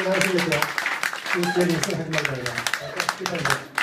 素晴らしいですよ。ま。